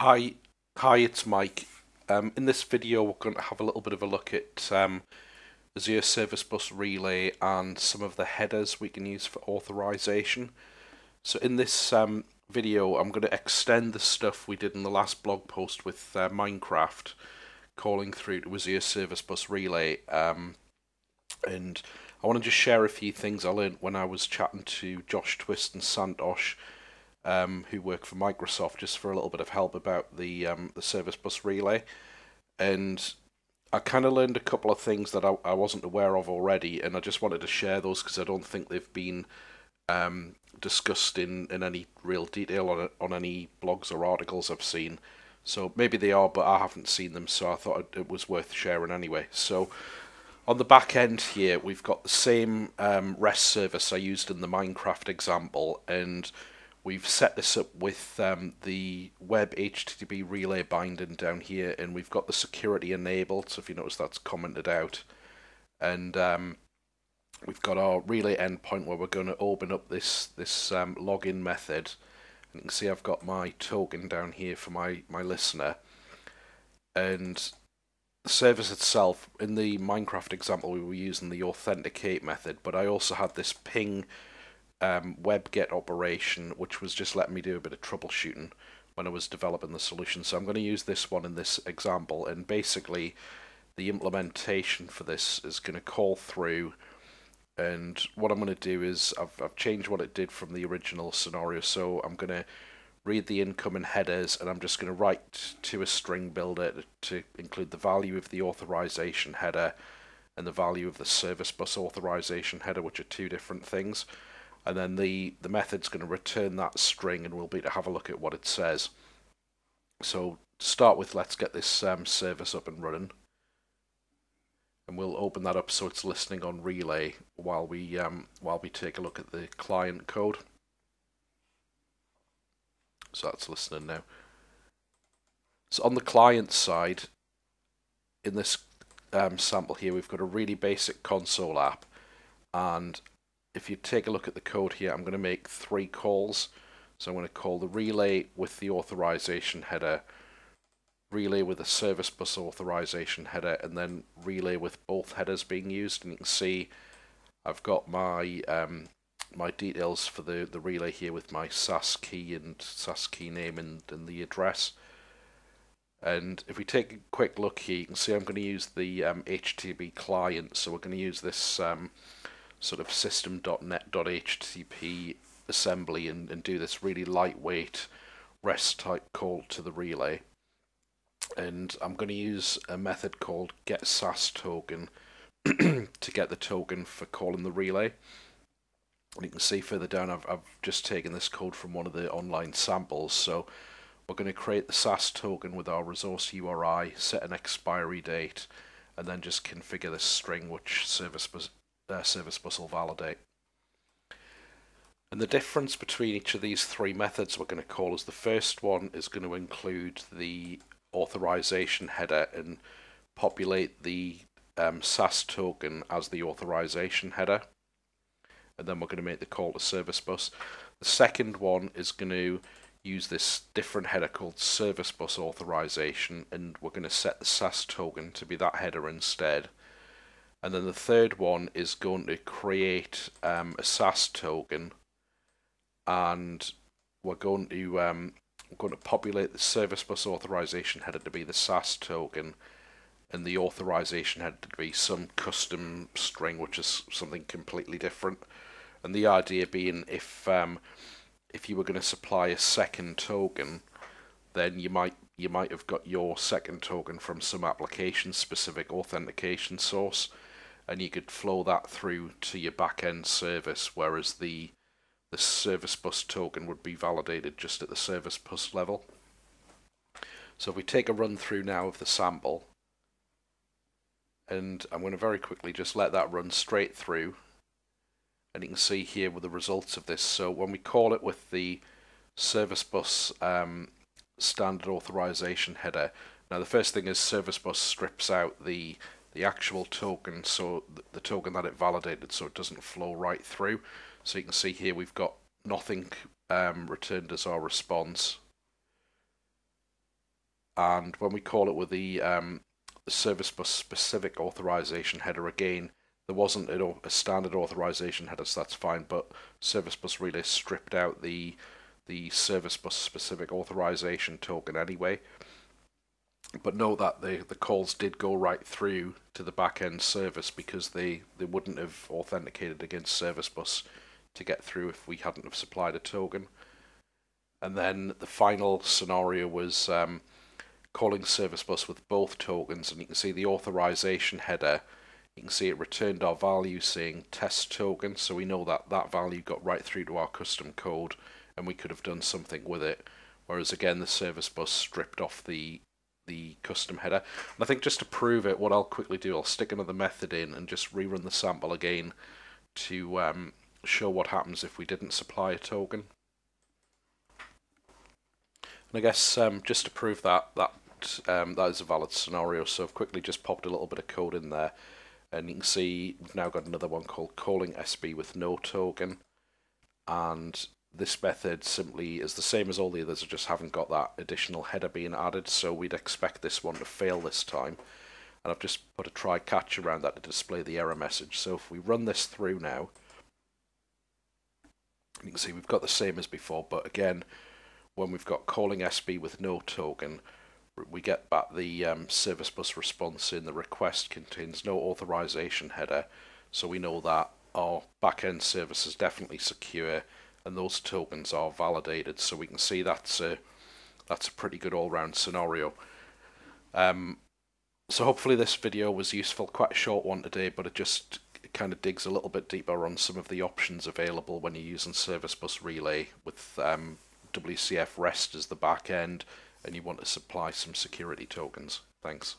Hi, hi, it's Mike. Um, in this video, we're going to have a little bit of a look at um, Azure Service Bus Relay and some of the headers we can use for authorization. So in this um, video, I'm going to extend the stuff we did in the last blog post with uh, Minecraft, calling through to Azure Service Bus Relay. Um, and I want to just share a few things I learned when I was chatting to Josh Twist and Santosh um, who work for Microsoft just for a little bit of help about the um, the service bus relay, and I kind of learned a couple of things that I, I wasn't aware of already, and I just wanted to share those because I don't think they've been um, discussed in, in any real detail on on any blogs or articles I've seen. So maybe they are, but I haven't seen them, so I thought it was worth sharing anyway. So on the back end here, we've got the same um, REST service I used in the Minecraft example, and We've set this up with um, the web HTTP relay binding down here, and we've got the security enabled. So if you notice, that's commented out, and um, we've got our relay endpoint where we're going to open up this this um, login method. And you can see I've got my token down here for my my listener, and the service itself. In the Minecraft example, we were using the authenticate method, but I also had this ping um, web-get operation, which was just letting me do a bit of troubleshooting when I was developing the solution. So I'm going to use this one in this example, and basically the implementation for this is going to call through and what I'm going to do is I've, I've changed what it did from the original scenario so I'm going to read the incoming headers and I'm just going to write to a string builder to include the value of the authorization header and the value of the service bus authorization header which are two different things and then the, the method's going to return that string and we'll be to have a look at what it says. So to start with, let's get this um, service up and running. And we'll open that up so it's listening on relay while we um, while we take a look at the client code. So that's listening now. So on the client side, in this um, sample here, we've got a really basic console app and if you take a look at the code here, I'm going to make three calls. So I'm going to call the relay with the authorization header, relay with a service bus authorization header, and then relay with both headers being used. And you can see I've got my um, my details for the, the relay here with my SAS key and SAS key name and, and the address. And if we take a quick look here, you can see I'm going to use the um, HTTP client. So we're going to use this um, sort of system.net.http assembly and, and do this really lightweight REST type call to the relay. And I'm going to use a method called get SAS token to get the token for calling the relay. And you can see further down I've, I've just taken this code from one of the online samples. So we're going to create the SAS token with our resource URI, set an expiry date, and then just configure this string which service their service bus will validate. And the difference between each of these three methods we're going to call is the first one is going to include the authorization header and populate the um, SAS token as the authorization header. And then we're going to make the call to service bus. The second one is going to use this different header called service bus authorization and we're going to set the SAS token to be that header instead. And then the third one is going to create um, a SAS token, and we're going to um, going to populate the service bus authorization header to be the SAS token, and the authorization header to be some custom string, which is something completely different. And the idea being, if um, if you were going to supply a second token, then you might you might have got your second token from some application specific authentication source and you could flow that through to your back end service, whereas the the service bus token would be validated just at the service bus level. So if we take a run through now of the sample, and I'm going to very quickly just let that run straight through, and you can see here with the results of this. So when we call it with the service bus um, standard authorization header, now the first thing is service bus strips out the the actual token, so the token that it validated, so it doesn't flow right through. So you can see here we've got nothing um, returned as our response. and when we call it with the, um, service bus specific authorization header again, there wasn't a, a standard authorization header, so that's fine, but service bus relay stripped out the the service bus specific authorization token anyway. But note that the, the calls did go right through to the back end service because they, they wouldn't have authenticated against service bus to get through if we hadn't have supplied a token. And then the final scenario was um, calling service bus with both tokens, and you can see the authorization header. You can see it returned our value saying test token, so we know that that value got right through to our custom code and we could have done something with it. Whereas again, the service bus stripped off the the custom header. And I think just to prove it, what I'll quickly do, I'll stick another method in and just rerun the sample again to um, show what happens if we didn't supply a token. And I guess um, just to prove that that um, that is a valid scenario, so I've quickly just popped a little bit of code in there, and you can see we've now got another one called calling SB with no token, and this method simply is the same as all the others, I just haven't got that additional header being added, so we'd expect this one to fail this time. And I've just put a try catch around that to display the error message. So if we run this through now, you can see we've got the same as before, but again, when we've got calling SB with no token, we get back the um, service bus response in the request contains no authorization header, so we know that our backend service is definitely secure and those tokens are validated so we can see that's a that's a pretty good all-round scenario. Um, so hopefully this video was useful. Quite a short one today but it just kind of digs a little bit deeper on some of the options available when you're using service bus relay with um, WCF REST as the back end and you want to supply some security tokens. Thanks